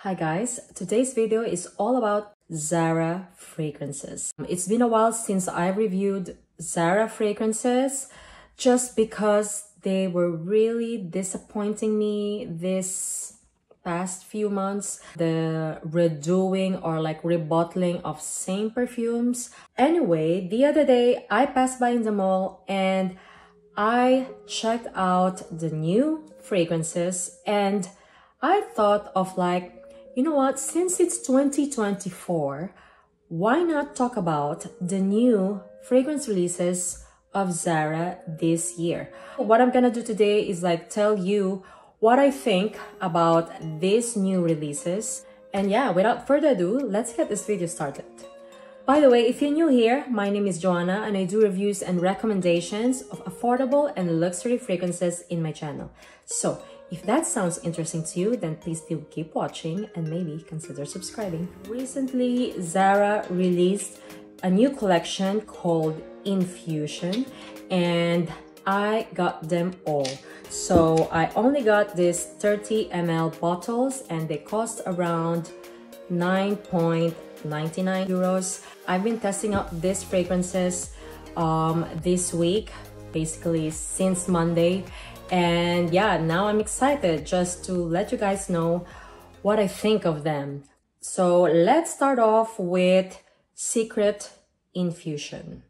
Hi guys, today's video is all about Zara fragrances. It's been a while since I reviewed Zara fragrances just because they were really disappointing me this past few months. The redoing or like rebottling of same perfumes. Anyway, the other day I passed by in the mall and I checked out the new fragrances and I thought of like, you know what, since it's 2024, why not talk about the new fragrance releases of Zara this year? What I'm gonna do today is like tell you what I think about these new releases. And yeah, without further ado, let's get this video started. By the way, if you're new here, my name is Joanna and I do reviews and recommendations of affordable and luxury fragrances in my channel. So if that sounds interesting to you, then please do keep watching and maybe consider subscribing. Recently, Zara released a new collection called Infusion and I got them all. So I only got these 30 ml bottles and they cost around 9.99 euros. I've been testing out these fragrances um, this week, basically since Monday and yeah, now I'm excited just to let you guys know what I think of them. So let's start off with Secret Infusion.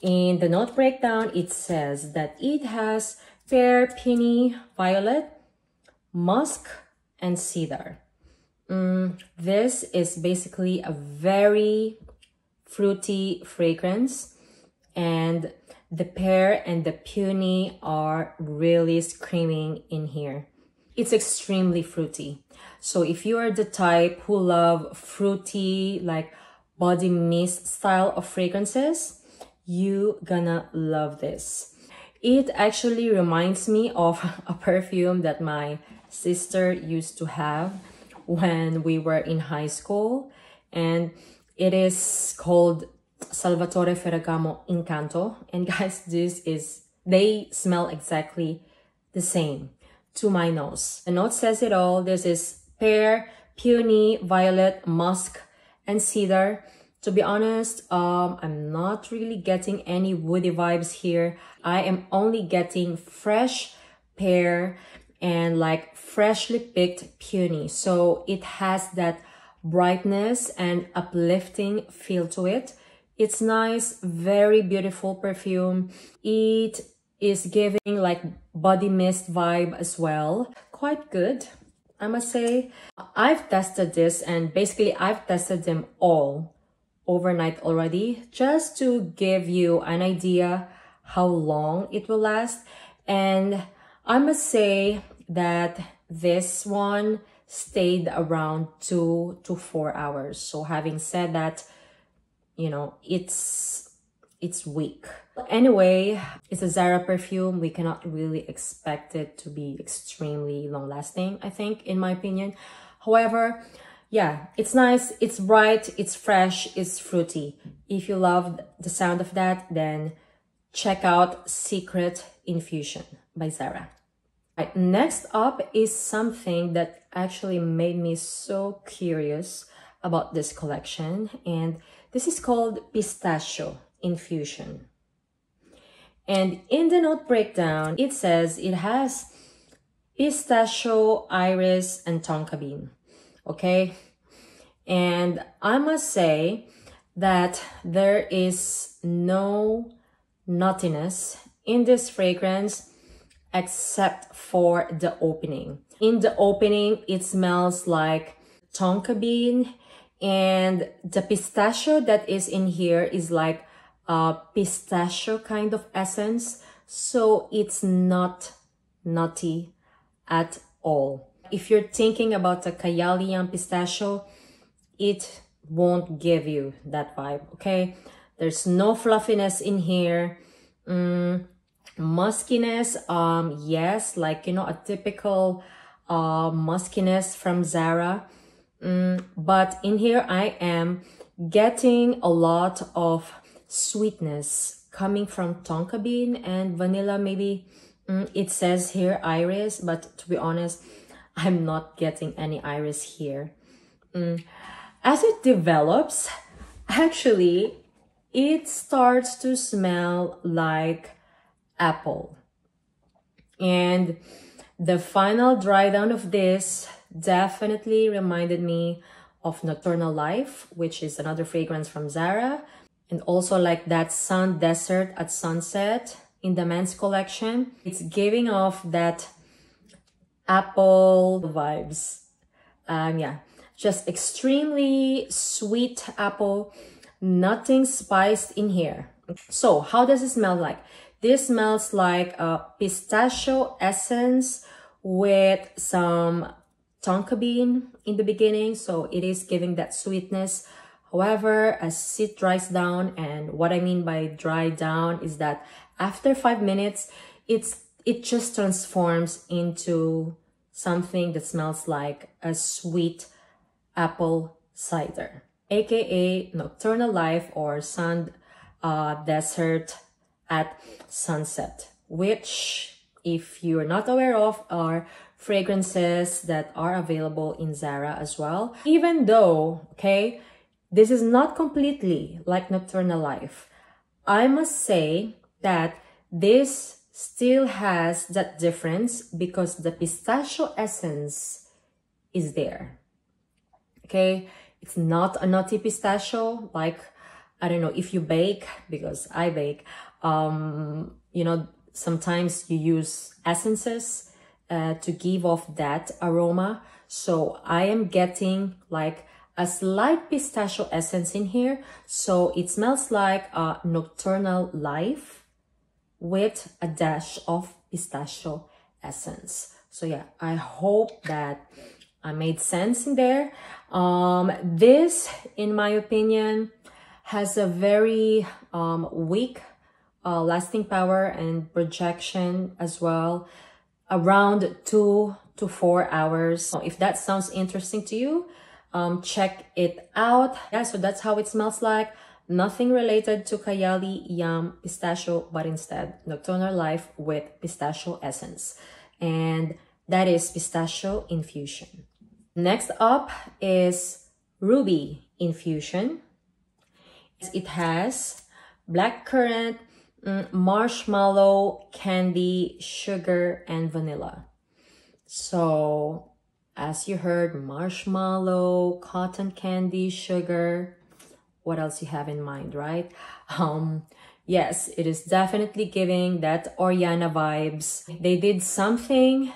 In the note breakdown, it says that it has pear, peony, violet, musk, and cedar. Mm, this is basically a very fruity fragrance and the pear and the peony are really screaming in here. It's extremely fruity. So if you are the type who love fruity, like body mist style of fragrances, you gonna love this. It actually reminds me of a perfume that my sister used to have when we were in high school. And it is called Salvatore Ferragamo Incanto. And guys, this is, they smell exactly the same to my nose. The note says it all. This is pear, peony, violet, musk, and cedar. To be honest, um, I'm not really getting any woody vibes here. I am only getting fresh pear and like freshly picked peony. So it has that brightness and uplifting feel to it. It's nice, very beautiful perfume. It is giving like body mist vibe as well. Quite good, I must say. I've tested this and basically I've tested them all overnight already just to give you an idea how long it will last. And I must say that this one stayed around two to four hours. So having said that, you know, it's, it's weak. Anyway, it's a Zara perfume. We cannot really expect it to be extremely long lasting, I think, in my opinion. However, yeah, it's nice, it's bright, it's fresh, it's fruity. If you love the sound of that, then check out Secret Infusion by Zara. Right, next up is something that actually made me so curious about this collection and this is called Pistachio Infusion. And in the note breakdown, it says it has pistachio, iris, and tonka bean. Okay. And I must say that there is no nuttiness in this fragrance except for the opening. In the opening, it smells like tonka bean and the pistachio that is in here is like a pistachio kind of essence. So it's not nutty at all. If you're thinking about a Kayali Yum pistachio, it won't give you that vibe, okay? There's no fluffiness in here. Mm, muskiness, um, yes, like, you know, a typical uh, muskiness from Zara. Mm, but in here I am getting a lot of sweetness coming from tonka bean and vanilla maybe. Mm, it says here iris, but to be honest, I'm not getting any iris here. Mm. As it develops, actually, it starts to smell like apple. And the final dry down of this definitely reminded me of Nocturnal Life, which is another fragrance from Zara. And also like that Sun Desert at Sunset in the men's collection. It's giving off that apple vibes. Um, yeah, just extremely sweet apple, nothing spiced in here. So how does it smell like? This smells like a pistachio essence with some tonka bean in the beginning. So it is giving that sweetness. However, as it dries down, and what I mean by dry down is that after five minutes, it's it just transforms into something that smells like a sweet apple cider, aka Nocturnal Life or Sun uh, Desert at Sunset, which, if you're not aware of, are fragrances that are available in Zara as well. Even though, okay, this is not completely like Nocturnal Life, I must say that this still has that difference because the pistachio essence is there. Okay, it's not a nutty pistachio like I don't know if you bake because I bake. Um, you know, sometimes you use essences uh, to give off that aroma. So I am getting like a slight pistachio essence in here. So it smells like a nocturnal life with a dash of pistachio essence. So yeah, I hope that I made sense in there. Um, this, in my opinion, has a very um, weak uh, lasting power and projection as well, around two to four hours. If that sounds interesting to you, um, check it out. Yeah, so that's how it smells like. Nothing related to Kayali Yum Pistachio, but instead Nocturnal Life with pistachio essence. And that is pistachio infusion. Next up is Ruby infusion. It has black currant, marshmallow, candy, sugar, and vanilla. So as you heard, marshmallow, cotton candy, sugar, what else you have in mind, right? Um, yes, it is definitely giving that Ariana vibes. They did something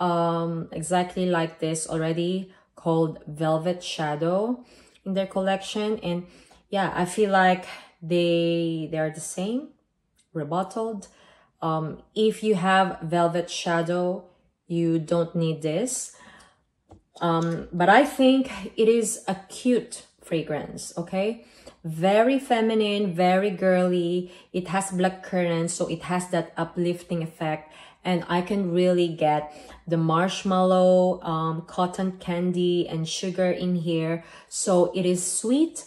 um, exactly like this already called Velvet Shadow in their collection. And yeah, I feel like they they are the same, rebottled. Um, if you have Velvet Shadow, you don't need this. Um, but I think it is a cute fragrance, okay? Very feminine, very girly. It has black currant, so it has that uplifting effect. And I can really get the marshmallow, um, cotton candy, and sugar in here. So it is sweet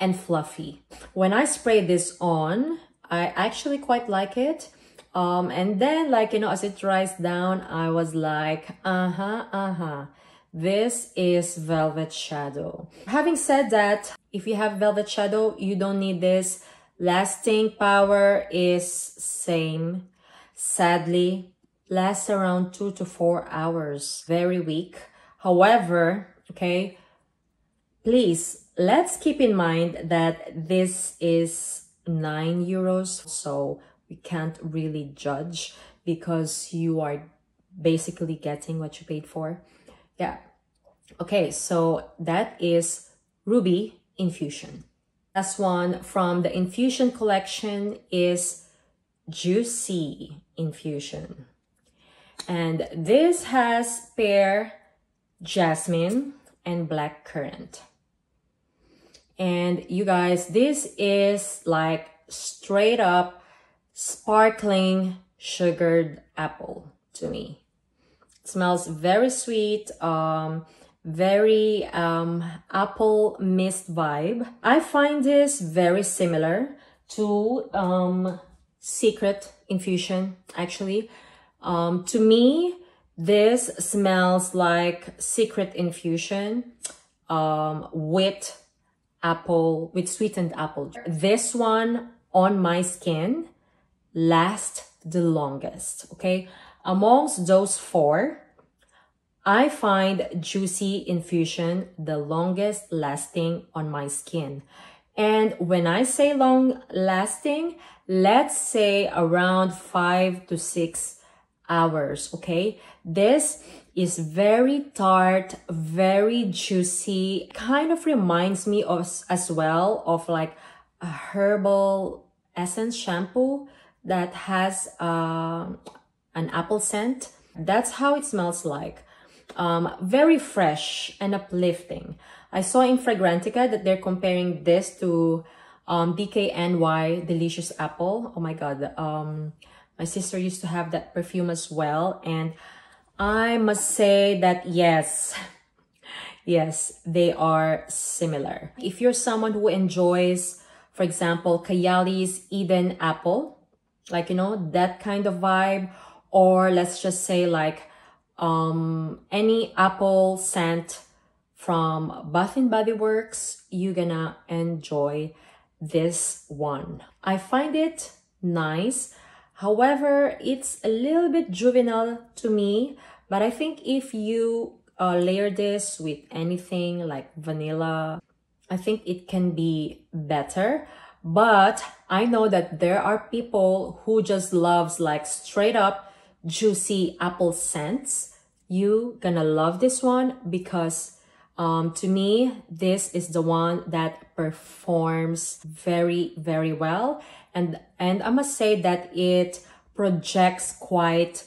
and fluffy. When I spray this on, I actually quite like it. Um, and then like, you know, as it dries down, I was like, uh-huh, uh-huh. This is Velvet Shadow. Having said that, if you have Velvet Shadow, you don't need this. Lasting power is same. Sadly, lasts around two to four hours. Very weak. However, okay, please, let's keep in mind that this is nine euros. So we can't really judge because you are basically getting what you paid for. Yeah. Okay, so that is Ruby Infusion. Last one from the Infusion collection is Juicy Infusion. And this has pear, jasmine, and black currant. And you guys, this is like straight up sparkling sugared apple to me smells very sweet, um, very um, apple mist vibe. I find this very similar to um, Secret Infusion, actually. Um, to me, This smells like secret infusion um, with apple, with sweetened apple. This one on my skin lasts the longest, okay? Amongst those four, I find Juicy Infusion the longest lasting on my skin. And when I say long lasting, let's say around five to six hours, okay? This is very tart, very juicy, kind of reminds me of as well of like a herbal essence shampoo that has uh, an apple scent. That's how it smells like. Um, very fresh and uplifting. I saw in Fragrantica that they're comparing this to um, DKNY Delicious Apple. Oh my God. Um, my sister used to have that perfume as well. And I must say that yes, yes, they are similar. If you're someone who enjoys, for example, Kayali's Eden Apple, like, you know, that kind of vibe, or let's just say like um, any apple scent from Bath and Body Works, you're gonna enjoy this one. I find it nice. However, it's a little bit juvenile to me, but I think if you uh, layer this with anything like vanilla, I think it can be better. But I know that there are people who just loves like straight up juicy apple scents. You gonna love this one because um, to me, this is the one that performs very, very well. And, and I must say that it projects quite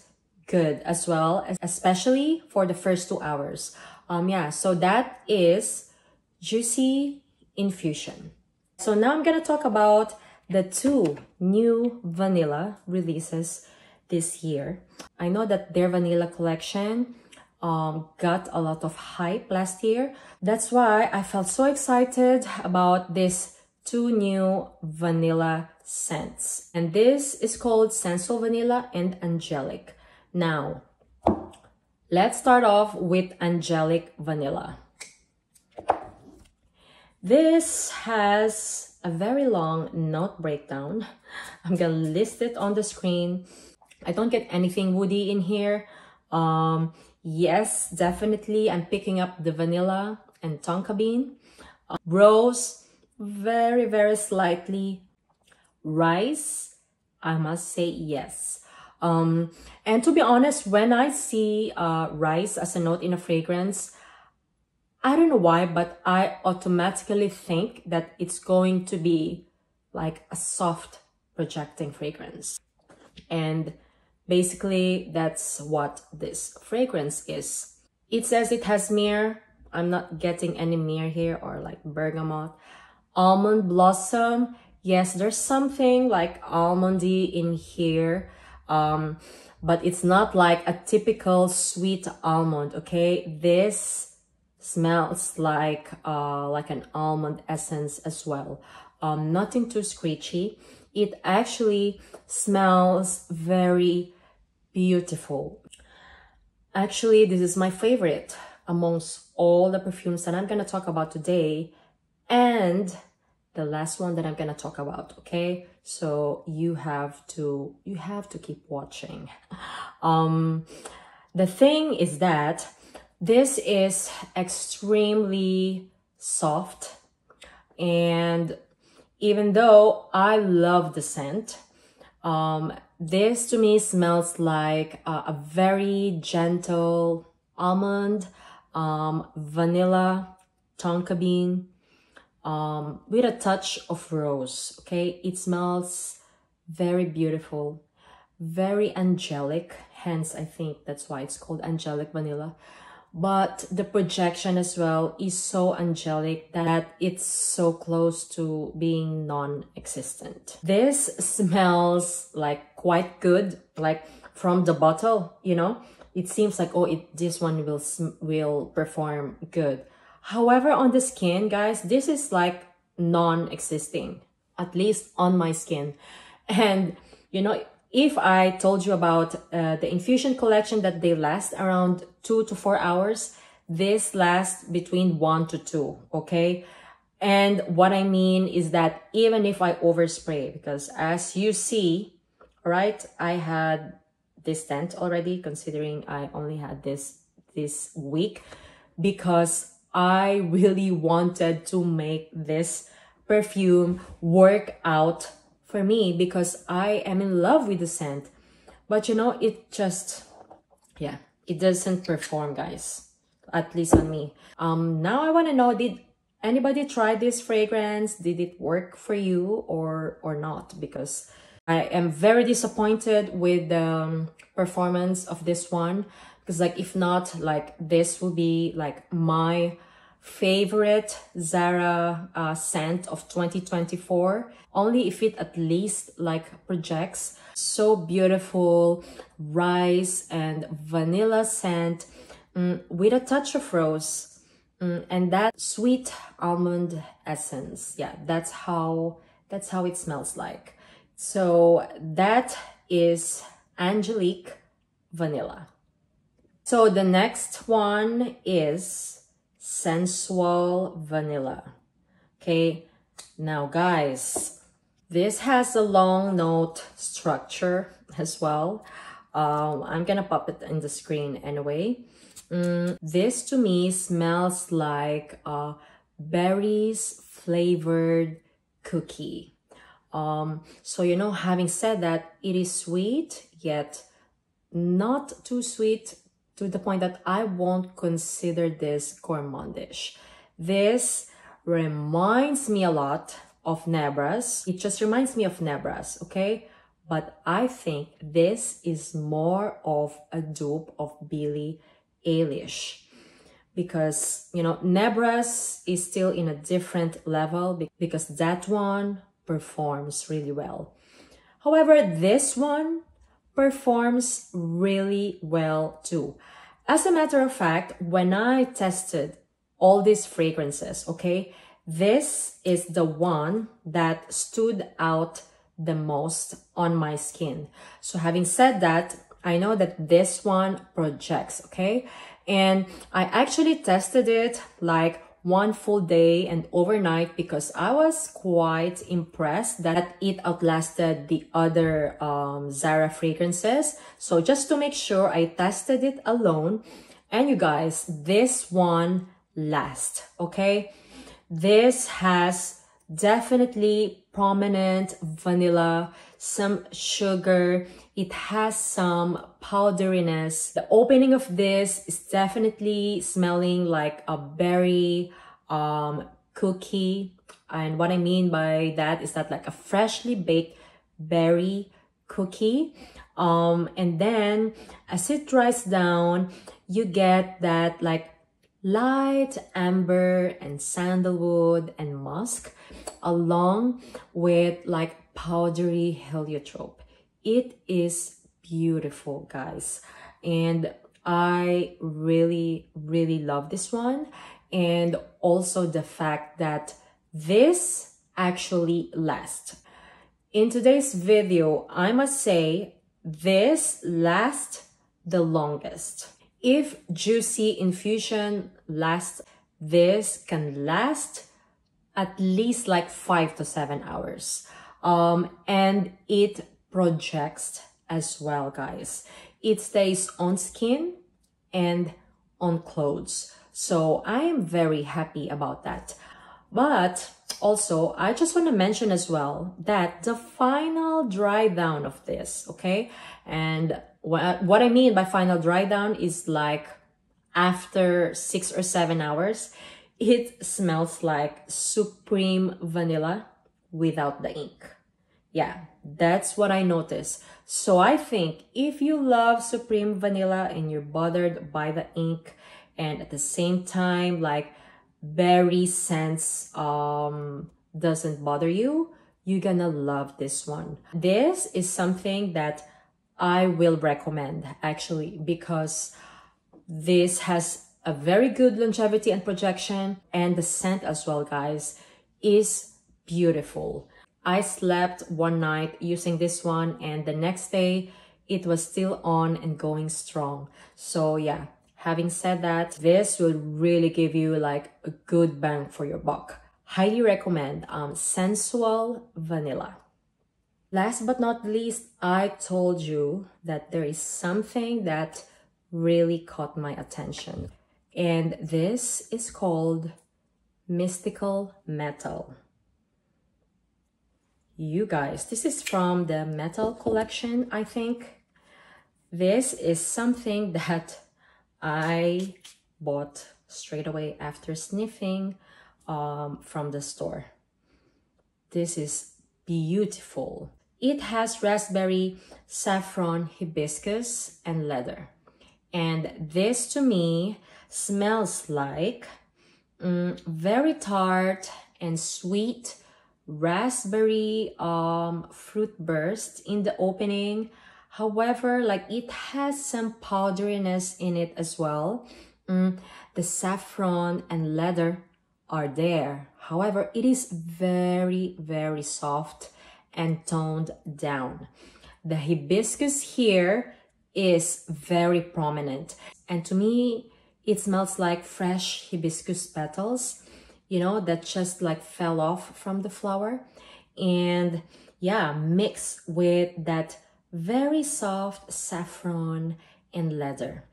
good as well, especially for the first two hours. Um, yeah, so that is Juicy Infusion. So now I'm gonna talk about the two new vanilla releases this year. I know that their vanilla collection um, got a lot of hype last year. That's why I felt so excited about these two new vanilla scents. And this is called Sensual Vanilla and Angelic. Now, let's start off with Angelic Vanilla. This has a very long note breakdown. I'm gonna list it on the screen. I don't get anything woody in here. Um, yes, definitely I'm picking up the vanilla and tonka bean. Uh, rose, very, very slightly. Rice, I must say yes. Um, and to be honest, when I see uh, rice as a note in a fragrance, I don't know why, but I automatically think that it's going to be like a soft projecting fragrance. And basically, that's what this fragrance is. It says it has myrrh. I'm not getting any myrrh here or like bergamot. Almond blossom. Yes, there's something like almondy in here. Um, but it's not like a typical sweet almond, okay? This smells like uh, like an almond essence as well. Um, nothing too screechy. It actually smells very beautiful. Actually, this is my favorite amongst all the perfumes that I'm going to talk about today. And the last one that I'm going to talk about, okay? So you have to, you have to keep watching. Um, the thing is that this is extremely soft and even though I love the scent, um, this to me smells like a, very gentle almond, um, vanilla, tonka bean, um, with a touch of rose, okay? It smells very beautiful, very angelic, hence I think that's why it's called angelic vanilla but the projection as well is so angelic that it's so close to being non-existent. This smells like quite good, like from the bottle, you know? It seems like, oh, it this one will will perform good. However, on the skin, guys, this is like non-existing, at least on my skin. And, you know, if I told you about uh, the infusion collection that they last around two to four hours, this lasts between one to two, okay? And what I mean is that even if I overspray, because as you see, right, I had this tent already, considering I only had this this week, because I really wanted to make this perfume work out for me because I am in love with the scent. But you know, it just, yeah, it doesn't perform, guys. At least on me. Um, now I want to know, did anybody try this fragrance? Did it work for you or, or not? Because I am very disappointed with the um, performance of this one. Because like, if not, like this will be like my favorite Zara uh, scent of 2024 only if it at least like projects. So beautiful rice and vanilla scent mm, with a touch of rose mm, and that sweet almond essence. Yeah that's how that's how it smells like. So that is angelique vanilla. So the next one is sensual vanilla. Okay, now guys, this has a long note structure as well. Um, I'm gonna pop it in the screen anyway. Mm, this to me smells like a berries flavored cookie. Um, so, you know, having said that, it is sweet, yet not too sweet to the point that I won't consider this gourmandish. This reminds me a lot of Nebras. It just reminds me of Nebras, okay? But I think this is more of a dupe of Billie Eilish because, you know, Nebras is still in a different level because that one performs really well. However, this one performs really well too. As a matter of fact, when I tested all these fragrances, okay, this is the one that stood out the most on my skin. So having said that, I know that this one projects, okay? And I actually tested it like one full day and overnight because I was quite impressed that it outlasted the other um, Zara fragrances. So just to make sure, I tested it alone. And you guys, this one lasts, okay? This has definitely prominent vanilla, some sugar. It has some powderiness. The opening of this is definitely smelling like a berry um, cookie. And what I mean by that is that like a freshly baked berry cookie. Um, and then as it dries down, you get that like light amber and sandalwood and musk along with like powdery heliotrope. It is beautiful, guys. And I really, really love this one. And also the fact that this actually lasts. In today's video, I must say this lasts the longest. If Juicy Infusion lasts, this can last at least like five to seven hours. Um, and it projects as well, guys. It stays on skin and on clothes. So I am very happy about that. But also, I just want to mention as well that the final dry down of this, okay? And what, I mean by final dry down is like after six or seven hours, it smells like supreme vanilla without the ink. Yeah, that's what I noticed. So I think if you love supreme vanilla and you're bothered by the ink and at the same time like berry scents um doesn't bother you, you're gonna love this one. This is something that I will recommend actually because this has a very good longevity and projection and the scent as well guys is beautiful. I slept one night using this one and the next day it was still on and going strong. So yeah, having said that, this will really give you like a good bang for your buck. Highly recommend um, Sensual Vanilla. Last but not least, I told you that there is something that really caught my attention. And this is called Mystical Metal. You guys, this is from the Metal collection, I think. This is something that I bought straight away after sniffing um, from the store. This is beautiful. It has raspberry, saffron, hibiscus, and leather. And this to me smells like um, very tart and sweet raspberry um, fruit burst in the opening. However, like it has some powderiness in it as well. Mm, the saffron and leather are there. However, it is very, very soft and toned down. The hibiscus here is very prominent. And to me, it smells like fresh hibiscus petals, you know, that just like fell off from the flower. And yeah, mixed with that very soft saffron and leather.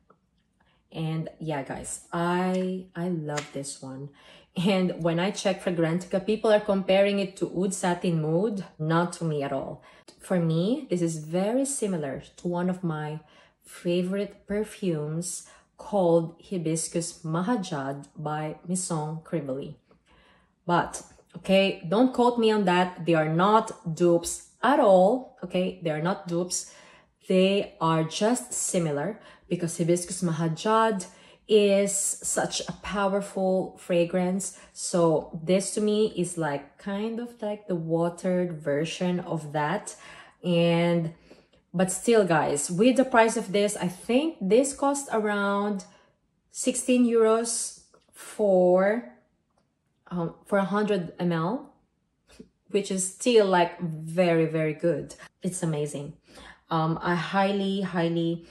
And yeah, guys, I I love this one. And when I check Fragrantica, people are comparing it to Oud Satin Mood. Not to me at all. For me, this is very similar to one of my favorite perfumes called Hibiscus Mahajad by Maison Crivelli. But, okay, don't quote me on that. They are not dupes at all. Okay, they are not dupes. They are just similar because Hibiscus Mahajad is such a powerful fragrance. So this to me is like kind of like the watered version of that. And, but still guys, with the price of this, I think this cost around 16 euros for, um, for 100 ml, which is still like very, very good. It's amazing. Um, I highly, highly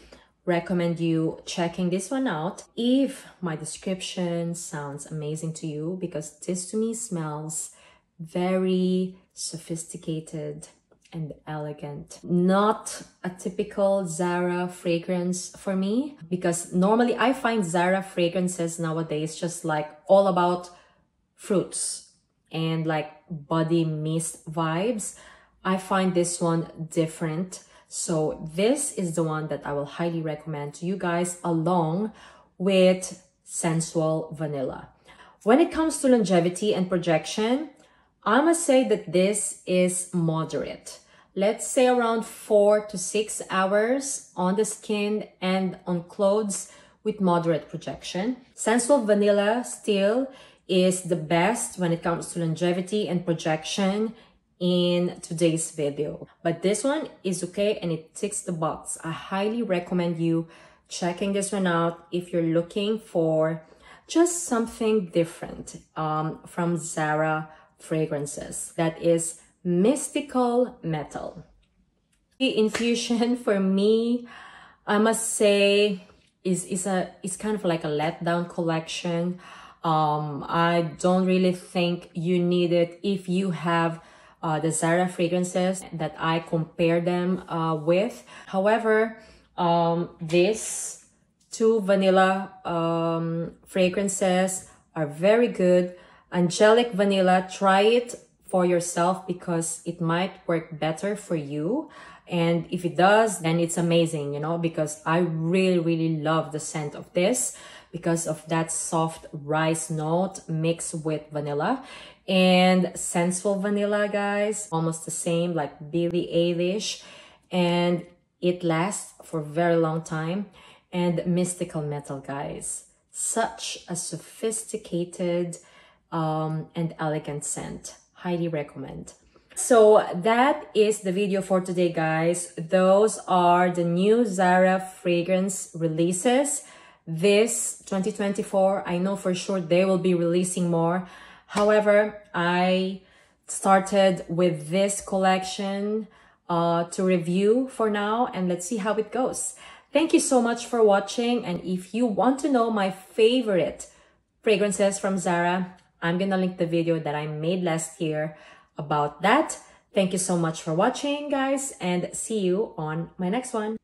recommend you checking this one out if my description sounds amazing to you because this to me smells very sophisticated and elegant. Not a typical Zara fragrance for me because normally I find Zara fragrances nowadays just like all about fruits and like body mist vibes. I find this one different so this is the one that I will highly recommend to you guys along with Sensual Vanilla. When it comes to longevity and projection, I must say that this is moderate. Let's say around four to six hours on the skin and on clothes with moderate projection. Sensual Vanilla still is the best when it comes to longevity and projection in today's video. But this one is okay and it ticks the box. I highly recommend you checking this one out if you're looking for just something different um, from Zara fragrances. That is Mystical Metal. The infusion for me, I must say, is, is, a, is kind of like a letdown collection. Um, I don't really think you need it if you have uh, the Zara fragrances that I compare them uh, with. However, um, these two vanilla um, fragrances are very good. Angelic Vanilla, try it for yourself because it might work better for you. And if it does, then it's amazing, you know, because I really, really love the scent of this because of that soft rice note mixed with vanilla. And sensual vanilla guys almost the same like Billie Eilish. And it lasts for a very long time. And mystical metal guys. Such a sophisticated um, and elegant scent. Highly recommend. So that is the video for today guys. Those are the new Zara fragrance releases this 2024 I know for sure they will be releasing more However, I started with this collection uh, to review for now and let's see how it goes. Thank you so much for watching. And if you want to know my favorite fragrances from Zara, I'm gonna link the video that I made last year about that. Thank you so much for watching guys and see you on my next one.